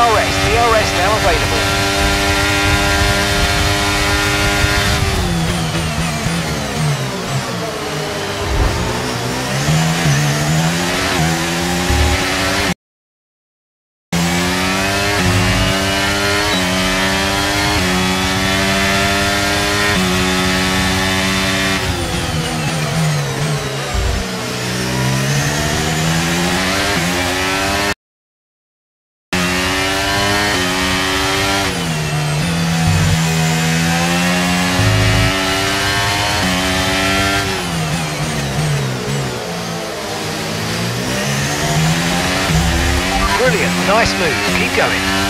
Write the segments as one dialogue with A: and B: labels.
A: DRS, DRS now available. Brilliant, nice move, keep going.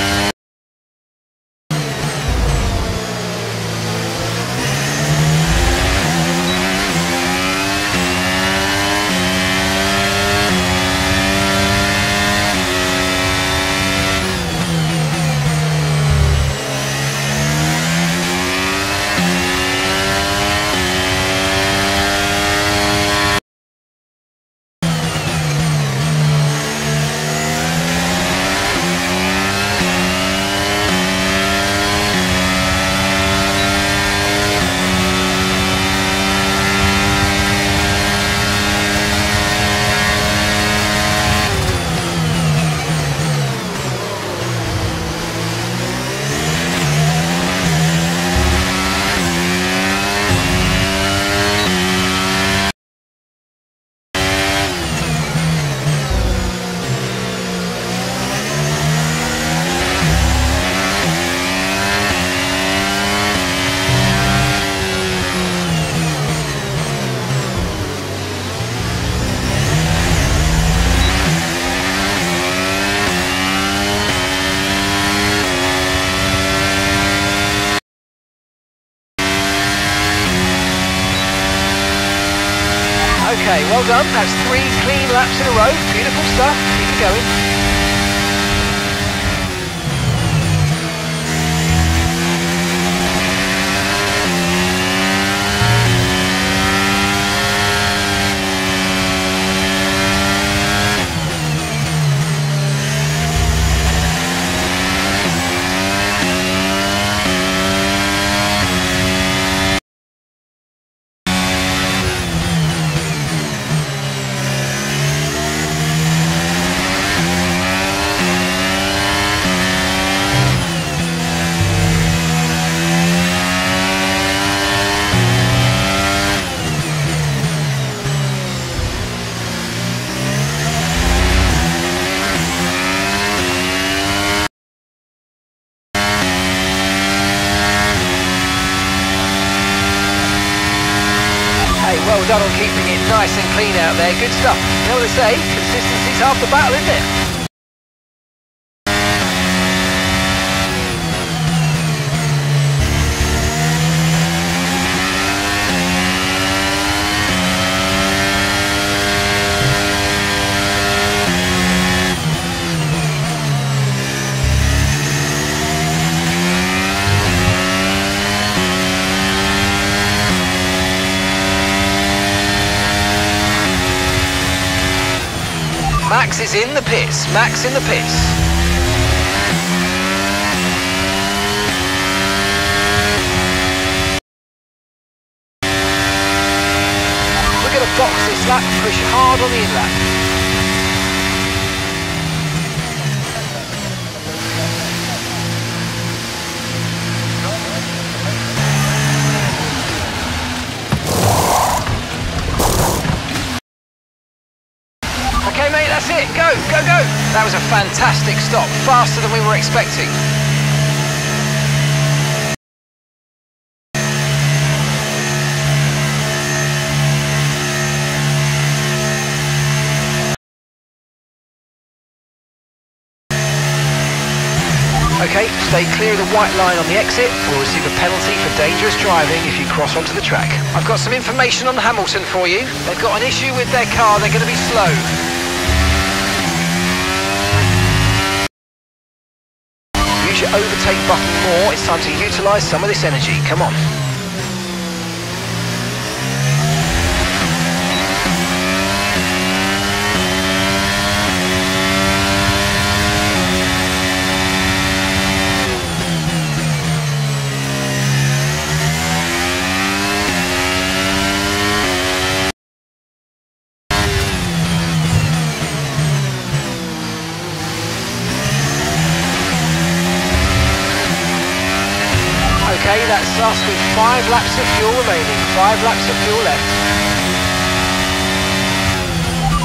A: Okay, well done. That's three clean laps in a row. Beautiful stuff. Keep it going. On keeping it nice and clean out there. Good stuff. You know what they say? Consistency's half the battle, isn't it? Max is in the pits. Max in the pits. We're going to box this lap, push hard on the inlap. Okay, mate, that's it. Go, go, go. That was a fantastic stop. Faster than we were expecting. Okay, stay clear of the white line on the exit or receive a penalty for dangerous driving if you cross onto the track. I've got some information on Hamilton for you. They've got an issue with their car, they're going to be slow. Your overtake button more, it's time to utilise some of this energy. Come on. That's us with five laps of fuel remaining. Five laps of fuel left.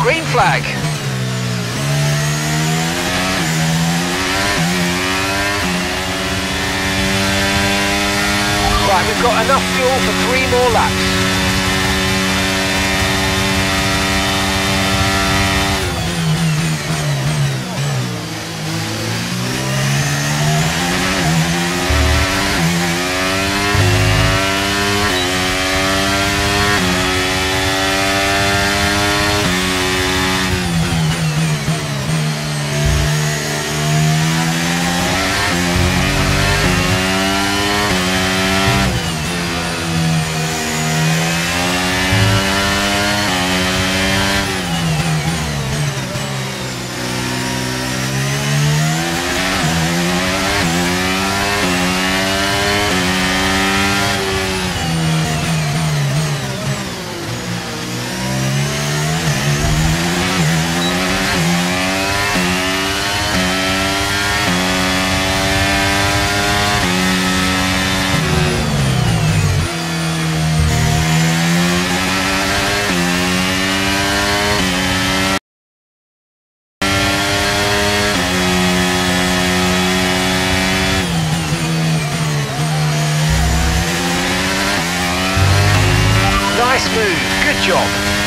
A: Green flag. Right, we've got enough fuel for three more laps. job.